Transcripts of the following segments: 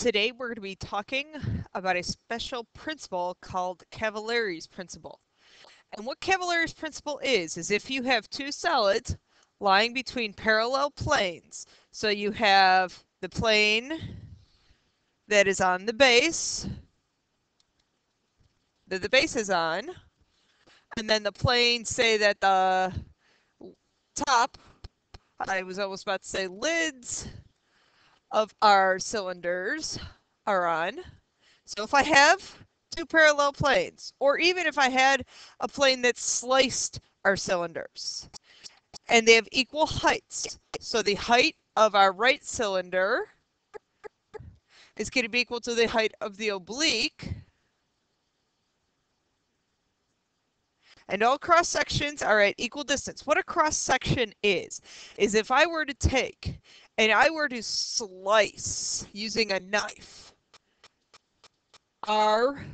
Today we're going to be talking about a special principle called Cavalieri's principle. And what Cavalieri's principle is, is if you have two solids lying between parallel planes, so you have the plane that is on the base, that the base is on, and then the plane, say that the top, I was almost about to say lids, of our cylinders are on. So if I have two parallel planes, or even if I had a plane that sliced our cylinders, and they have equal heights. So the height of our right cylinder is going to be equal to the height of the oblique. And all cross sections are at equal distance. What a cross section is, is if I were to take and I were to slice using a knife our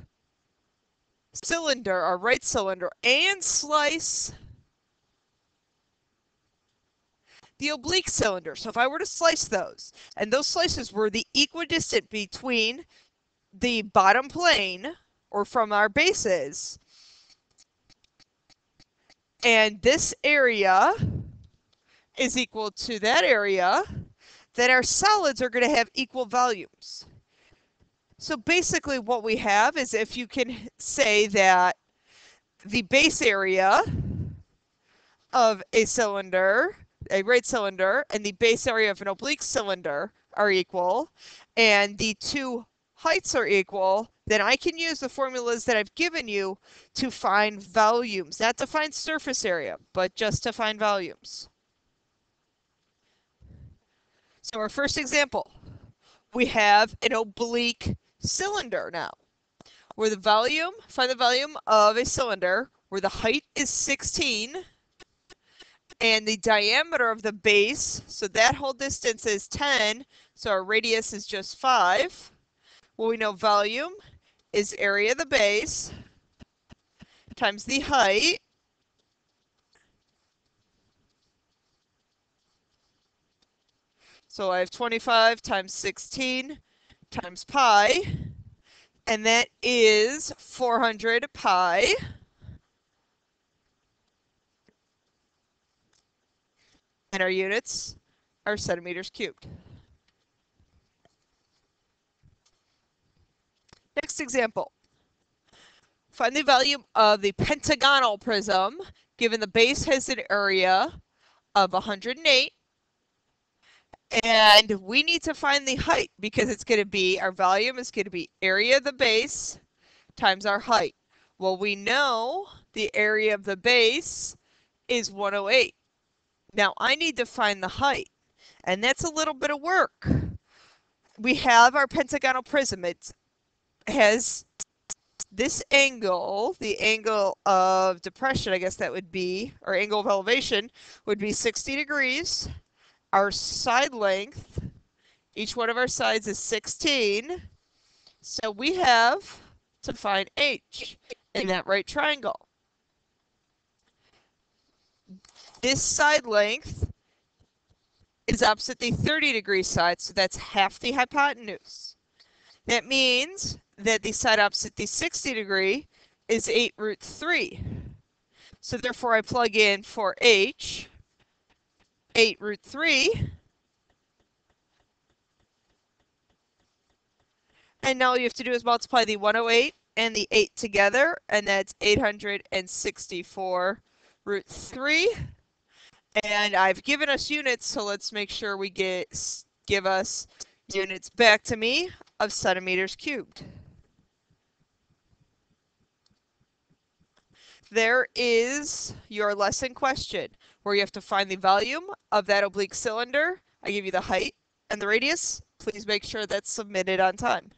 cylinder, our right cylinder, and slice the oblique cylinder. So if I were to slice those, and those slices were the equidistant between the bottom plane, or from our bases, and this area is equal to that area, that our solids are going to have equal volumes. So basically what we have is if you can say that the base area of a cylinder, a right cylinder, and the base area of an oblique cylinder are equal, and the two heights are equal, then I can use the formulas that I've given you to find volumes, not to find surface area, but just to find volumes. So our first example, we have an oblique cylinder now, where the volume, find the volume of a cylinder, where the height is 16, and the diameter of the base, so that whole distance is 10, so our radius is just 5. Well, we know volume is area of the base times the height, So I have 25 times 16 times pi, and that is 400 pi. And our units are centimeters cubed. Example. Find the volume of the pentagonal prism given the base has an area of 108 and we need to find the height because it's going to be, our volume is going to be area of the base times our height. Well, we know the area of the base is 108. Now I need to find the height, and that's a little bit of work. We have our pentagonal prism. It has this angle, the angle of depression, I guess that would be, or angle of elevation, would be 60 degrees our side length, each one of our sides is 16. So we have to find H in that right triangle. This side length is opposite the 30 degree side, so that's half the hypotenuse. That means that the side opposite the 60 degree is 8 root 3. So therefore I plug in for H 8 root 3. And now all you have to do is multiply the 108 and the 8 together, and that's 864 root 3. And I've given us units, so let's make sure we get give us units back to me of centimeters cubed. There is your lesson question where you have to find the volume of that oblique cylinder. I give you the height and the radius. Please make sure that's submitted on time.